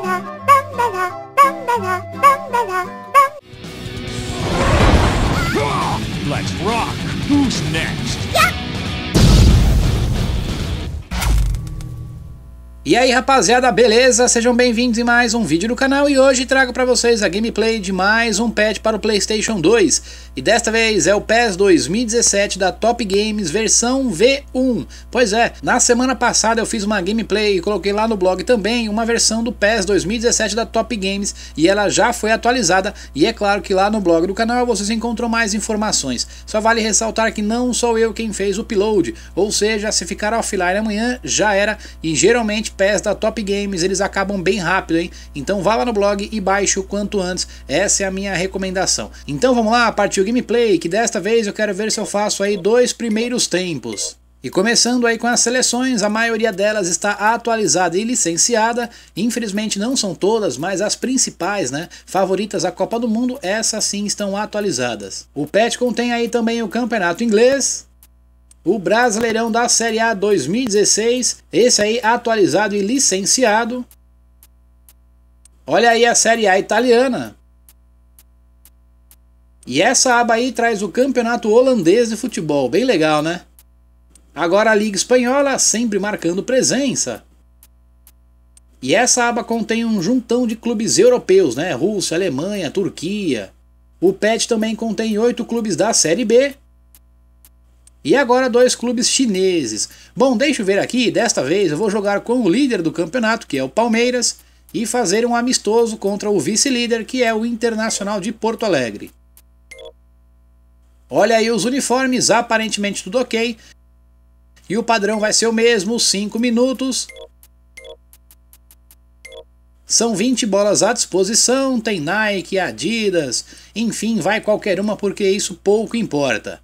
看看 E aí rapaziada, beleza? Sejam bem-vindos em mais um vídeo do canal e hoje trago para vocês a gameplay de mais um patch para o Playstation 2 e desta vez é o PES 2017 da Top Games versão V1 Pois é, na semana passada eu fiz uma gameplay e coloquei lá no blog também uma versão do PES 2017 da Top Games e ela já foi atualizada. E é claro que lá no blog do canal vocês encontram mais informações. Só vale ressaltar que não sou eu quem fez o upload, ou seja, se ficar offline amanhã já era. E geralmente PES da Top Games, eles acabam bem rápido, hein? Então vá lá no blog e baixe o quanto antes, essa é a minha recomendação. Então vamos lá, partiu gameplay, que desta vez eu quero ver se eu faço aí dois primeiros tempos. E começando aí com as seleções, a maioria delas está atualizada e licenciada, infelizmente não são todas, mas as principais, né, favoritas à Copa do Mundo, essas sim estão atualizadas. O patch contém aí também o Campeonato Inglês, o Brasileirão da Série A 2016, esse aí atualizado e licenciado. Olha aí a Série A italiana. E essa aba aí traz o Campeonato Holandês de Futebol, bem legal, né? Agora a Liga Espanhola sempre marcando presença. E essa aba contém um juntão de clubes europeus, né? Rússia, Alemanha, Turquia. O PET também contém oito clubes da Série B e agora dois clubes chineses. Bom, deixa eu ver aqui, desta vez eu vou jogar com o líder do campeonato, que é o Palmeiras, e fazer um amistoso contra o vice-líder, que é o Internacional de Porto Alegre. Olha aí os uniformes, aparentemente tudo ok. E o padrão vai ser o mesmo, 5 minutos. São 20 bolas à disposição, tem Nike, Adidas, enfim, vai qualquer uma porque isso pouco importa.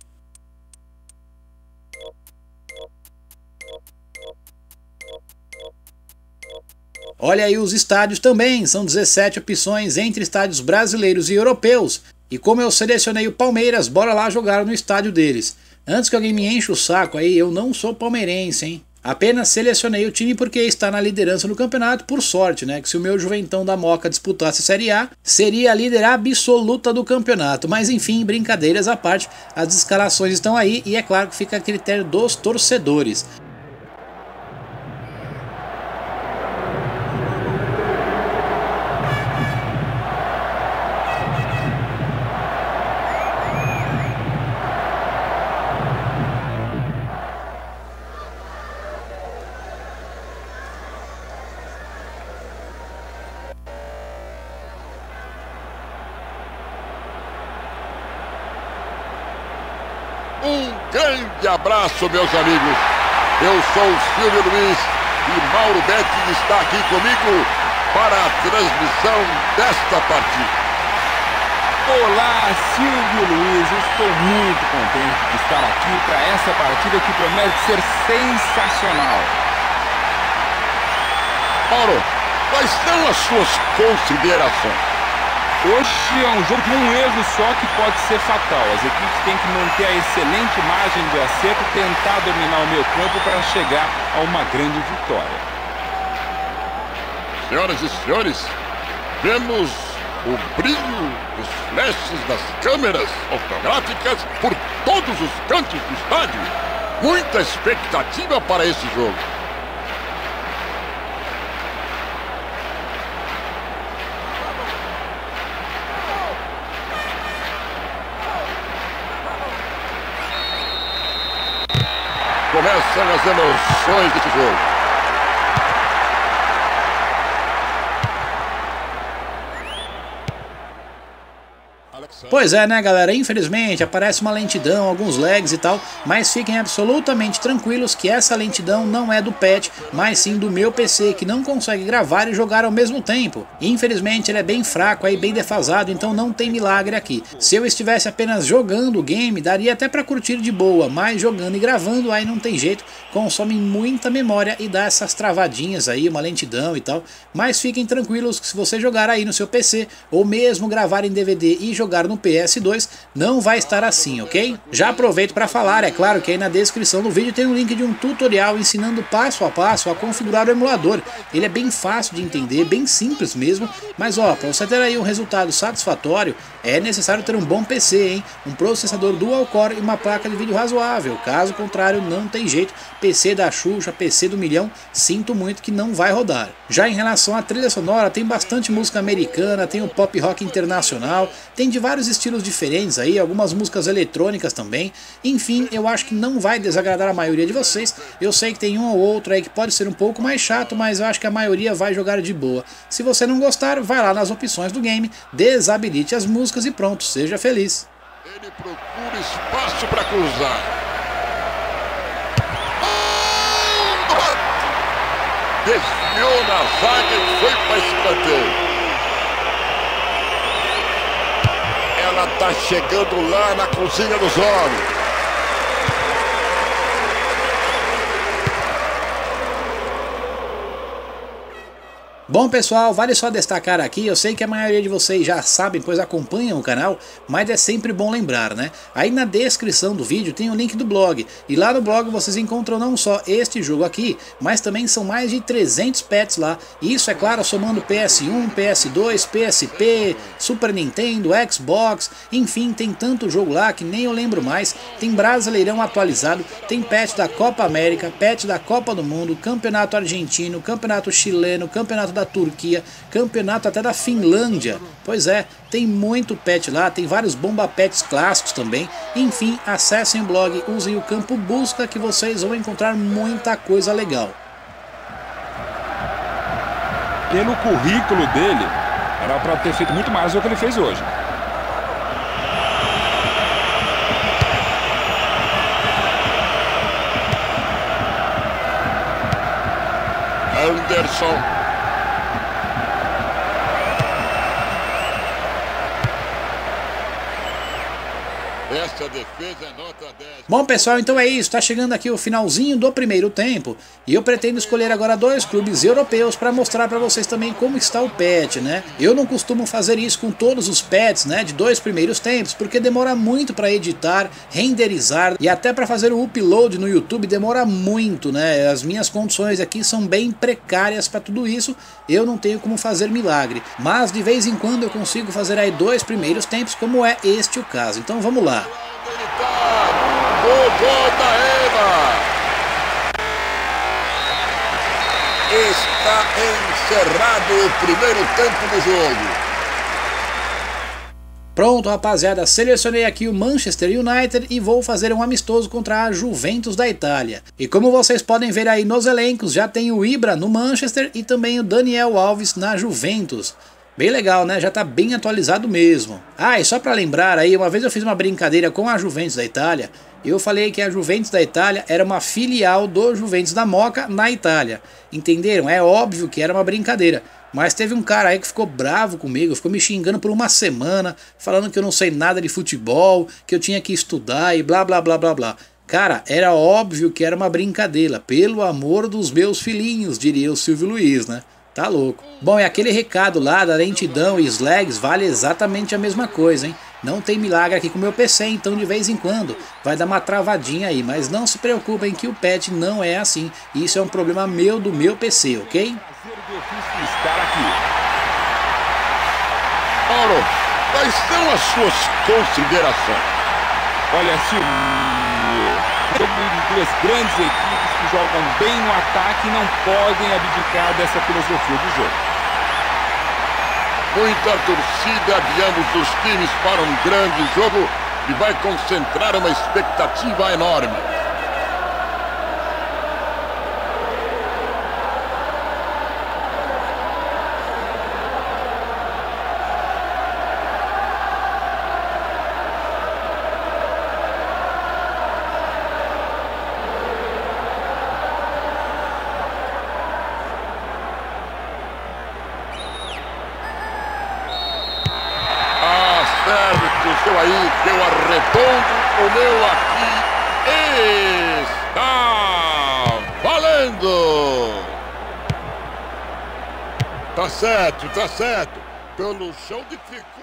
Olha aí os estádios também, são 17 opções entre estádios brasileiros e europeus. E como eu selecionei o Palmeiras, bora lá jogar no estádio deles. Antes que alguém me enche o saco aí, eu não sou palmeirense, hein? Apenas selecionei o time porque está na liderança do campeonato, por sorte, né? Que se o meu Juventão da Moca disputasse a Série A, seria a líder absoluta do campeonato. Mas enfim, brincadeiras à parte, as escalações estão aí e é claro que fica a critério dos torcedores. Grande abraço, meus amigos. Eu sou o Silvio Luiz e Mauro Betti está aqui comigo para a transmissão desta partida. Olá, Silvio Luiz. Estou muito contente de estar aqui para essa partida que promete ser sensacional. Mauro, quais são as suas considerações? Hoje é um jogo de um erro só que pode ser fatal. As equipes têm que manter a excelente margem do acerto tentar dominar o meio campo para chegar a uma grande vitória. Senhoras e senhores, vemos o brilho dos flashes das câmeras fotográficas por todos os cantos do estádio. Muita expectativa para esse jogo. Começam as emoções desse jogo. Pois é, né, galera? Infelizmente aparece uma lentidão, alguns lags e tal, mas fiquem absolutamente tranquilos que essa lentidão não é do patch, mas sim do meu PC que não consegue gravar e jogar ao mesmo tempo. Infelizmente ele é bem fraco, aí bem defasado, então não tem milagre aqui. Se eu estivesse apenas jogando o game, daria até para curtir de boa, mas jogando e gravando aí não tem jeito, consome muita memória e dá essas travadinhas aí, uma lentidão e tal. Mas fiquem tranquilos que se você jogar aí no seu PC, ou mesmo gravar em DVD e jogar jogar no PS2 não vai estar assim, ok? Já aproveito para falar, é claro que aí na descrição do vídeo tem um link de um tutorial ensinando passo a passo a configurar o emulador. Ele é bem fácil de entender, bem simples mesmo, mas ó, para você ter aí um resultado satisfatório, é necessário ter um bom PC, hein? Um processador dual core e uma placa de vídeo razoável. Caso contrário, não tem jeito. PC da Xuxa, PC do milhão, sinto muito que não vai rodar. Já em relação à trilha sonora, tem bastante música americana, tem o pop rock internacional, tem de vários estilos diferentes aí, algumas músicas eletrônicas também. Enfim, eu acho que não vai desagradar a maioria de vocês. Eu sei que tem um ou outro aí que pode ser um pouco mais chato, mas eu acho que a maioria vai jogar de boa. Se você não gostar, vai lá nas opções do game, desabilite as músicas e pronto, seja feliz. Ele procura espaço para cruzar. Desviou na zaga e foi para escanteio. Ela tá chegando lá na cozinha dos homens. Bom pessoal, vale só destacar aqui, eu sei que a maioria de vocês já sabem, pois acompanham o canal, mas é sempre bom lembrar, né? Aí na descrição do vídeo tem o link do blog, e lá no blog vocês encontram não só este jogo aqui, mas também são mais de 300 pets lá, isso é claro somando PS1, PS2, PSP, Super Nintendo, Xbox, enfim, tem tanto jogo lá que nem eu lembro mais, tem Brasileirão atualizado, tem pet da Copa América, pet da Copa do Mundo, Campeonato Argentino, Campeonato Chileno, Campeonato da Turquia, campeonato até da Finlândia. Pois é, tem muito pet lá, tem vários bomba pets clássicos também. Enfim, acessem o blog, usem o campo busca que vocês vão encontrar muita coisa legal. Pelo currículo dele, era para ter feito muito mais do que ele fez hoje. Anderson Essa defesa é nota 10. Bom pessoal, então é isso, está chegando aqui o finalzinho do primeiro tempo e eu pretendo escolher agora dois clubes europeus para mostrar para vocês também como está o pet, né? Eu não costumo fazer isso com todos os pets, né, de dois primeiros tempos, porque demora muito para editar, renderizar e até para fazer o upload no YouTube demora muito, né? As minhas condições aqui são bem precárias para tudo isso, eu não tenho como fazer milagre, mas de vez em quando eu consigo fazer aí dois primeiros tempos, como é este o caso. Então vamos lá. Gol da Eva. Está encerrado o primeiro tempo do jogo. Pronto, rapaziada, selecionei aqui o Manchester United e vou fazer um amistoso contra a Juventus da Itália. E como vocês podem ver aí nos elencos, já tem o Ibra no Manchester e também o Daniel Alves na Juventus. Bem legal, né? Já tá bem atualizado mesmo. Ah, e só para lembrar aí, uma vez eu fiz uma brincadeira com a Juventus da Itália. Eu falei que a Juventus da Itália era uma filial do Juventus da Moca na Itália. Entenderam? É óbvio que era uma brincadeira. Mas teve um cara aí que ficou bravo comigo, ficou me xingando por uma semana, falando que eu não sei nada de futebol, que eu tinha que estudar e blá blá blá blá blá. Cara, era óbvio que era uma brincadeira, pelo amor dos meus filhinhos, diria o Silvio Luiz, né? Tá louco. Bom, e aquele recado lá da lentidão e slags vale exatamente a mesma coisa, hein? Não tem milagre aqui com o meu PC, então de vez em quando vai dar uma travadinha aí, mas não se preocupem que o patch não é assim. Isso é um problema meu do meu PC, ok? Paulo, quais são as suas considerações? Olha, jogo de duas grandes equipes jogam bem no ataque e não podem abdicar dessa filosofia do jogo. Muita torcida de ambos os times para um grande jogo e vai concentrar uma expectativa enorme. Aí, deu arredondo, o meu aqui está valendo! Tá certo, tá certo. Pelo chão dificulta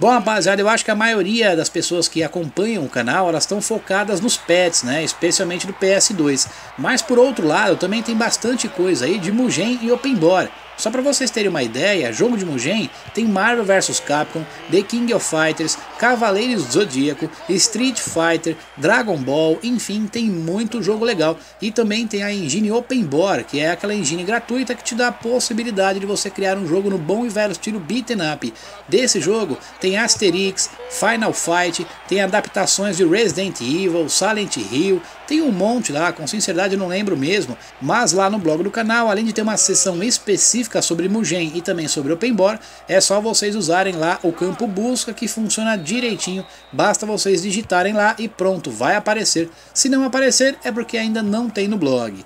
Bom, rapaziada, eu acho que a maioria das pessoas que acompanham o canal, elas estão focadas nos pets, né? Especialmente do PS2. Mas por outro lado, também tem bastante coisa aí de Mugen e Openboard. Só para vocês terem uma ideia, jogo de Mugen tem Marvel vs Capcom, The King of Fighters, Cavaleiros do Zodíaco, Street Fighter, Dragon Ball, enfim, tem muito jogo legal. E também tem a engine Openboard, que é aquela engine gratuita que te dá a possibilidade de você criar um jogo no bom e velho estilo beat'em up. Desse jogo tem Asterix, Final Fight, tem adaptações de Resident Evil, Silent Hill, tem um monte lá, com sinceridade eu não lembro mesmo, mas lá no blog do canal, além de ter uma seção específica sobre Mugen e também sobre Openboard, é só vocês usarem lá o campo busca que funciona direitinho, basta vocês digitarem lá e pronto, vai aparecer. Se não aparecer é porque ainda não tem no blog.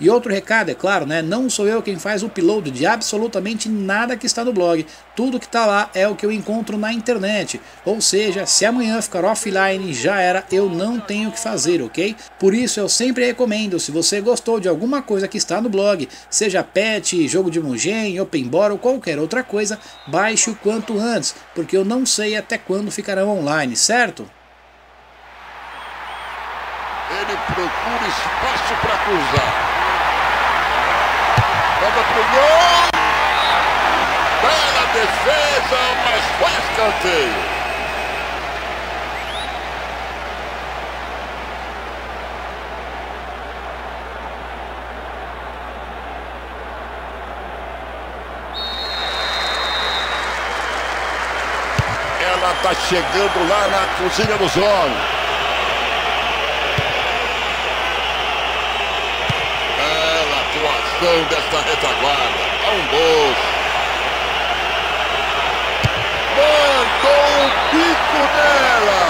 E outro recado, é claro, né? Não sou eu quem faz o upload de absolutamente nada que está no blog. Tudo que está lá é o que eu encontro na internet. Ou seja, se amanhã ficar offline, já era, eu não tenho o que fazer, ok? Por isso eu sempre recomendo, se você gostou de alguma coisa que está no blog, seja pet, jogo de Mugen, Openboard ou qualquer outra coisa, baixe o quanto antes, porque eu não sei até quando ficarão online, certo? Ele procura espaço para cruzar. Manda pro gol! Bela defesa, mas foi escanteio. Ela tá chegando lá na cozinha dos homens. Bela desta retaguarda. É um gol. Mandou um bico nela.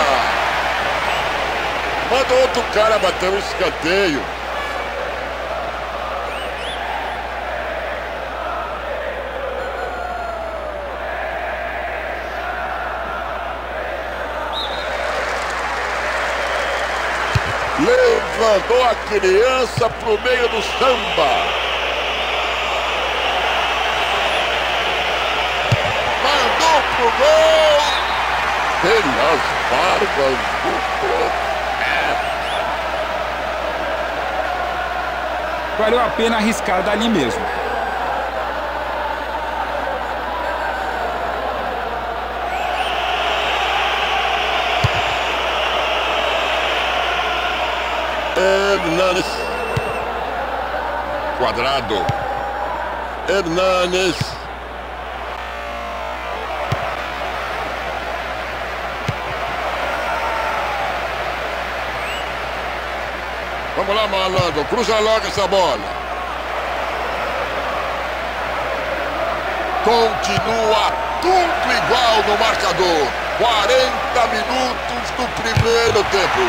Mandou outro cara bater um escanteio. Levantou a criança pro meio do samba. Mandou pro gol. Pelas barbas do profeta. Valeu a pena arriscar dali mesmo. Hernanes. Quadrado. Hernanes. Vamos lá, malandro. Cruza logo essa bola. Continua tudo igual no marcador. 40 minutos do primeiro tempo.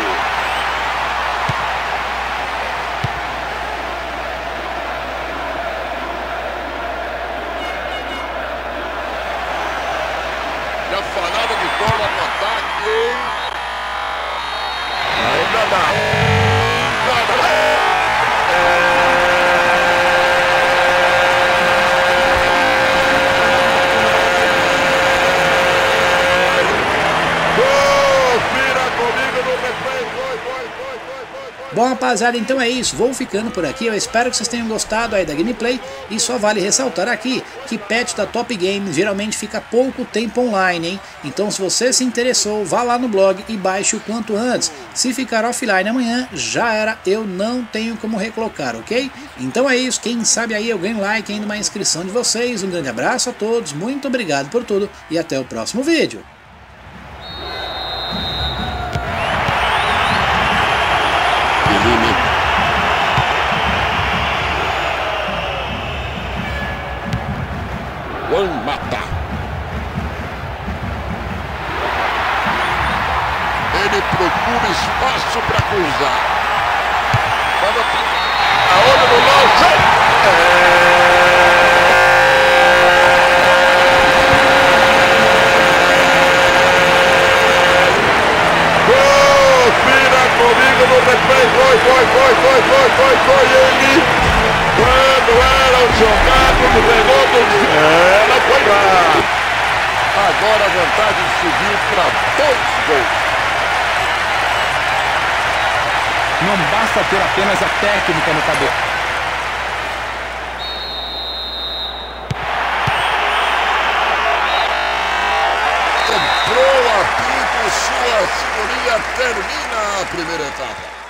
Ainda dá. Rapaziada, então é isso, vou ficando por aqui, eu espero que vocês tenham gostado aí da gameplay e só vale ressaltar aqui que patch da Top Games geralmente fica pouco tempo online, hein? Então se você se interessou, vá lá no blog e baixe o quanto antes. Se ficar offline amanhã, já era, eu não tenho como recolocar, ok? Então é isso, quem sabe aí eu ganho like ainda uma inscrição de vocês, um grande abraço a todos, muito obrigado por tudo e até o próximo vídeo. Juan Mata. Ele procura espaço para cruzar. A olho no lance. Confira comigo no replay. Foi, foi, foi, foi, foi, foi, foi ele. Jogado, pegou do... Ela foi lá. Agora vantagem subiu para dois gols. Não basta ter apenas a técnica no cabelo. Entrou a Pinto, sua senhoria termina a primeira etapa.